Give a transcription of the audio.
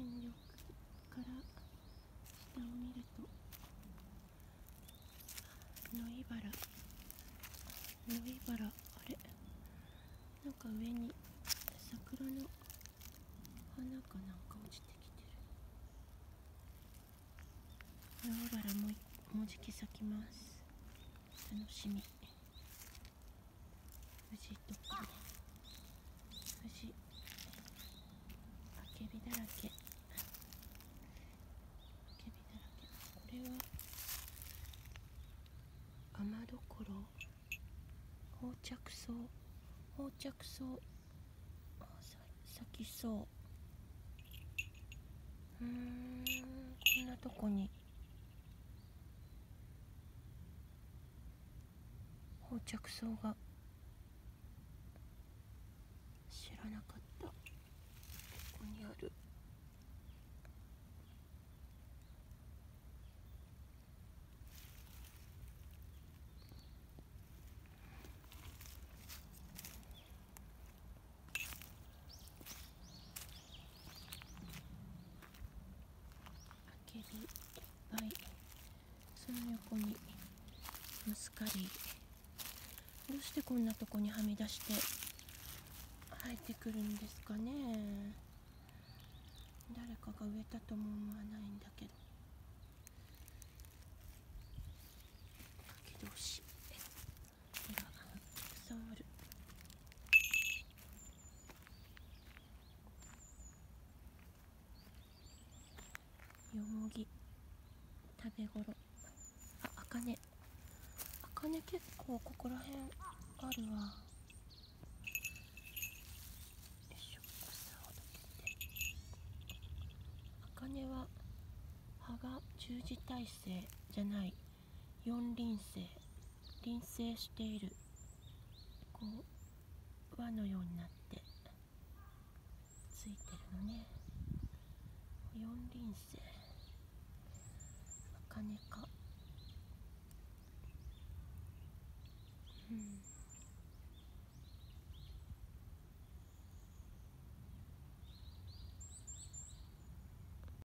全力から下を見ると野いばら野いばらあれなんか上に桜の花かなんか落ちてきてる。野いばらももうじき咲きます楽しみ藤とかね藤あけびだらけあけびだらけこれは雨どころ放着草放着草あさ咲きそううんこんなとこに。放着草が知らなかったここにあるあけびいっぱい。その横にムスカリ。どうしてこんなとこにはみ出して生えてくるんですかね。誰かが植えたとも思わないんだけど。柿同士。ほらたくさんある。よもぎ。食べごろああかねあかね結構ここら辺あるわ。よいしょ。草をどけて。あかねは葉が十字体性じゃない。四輪性輪生している。こう輪のようになって。ついてるのね。四輪性嗯。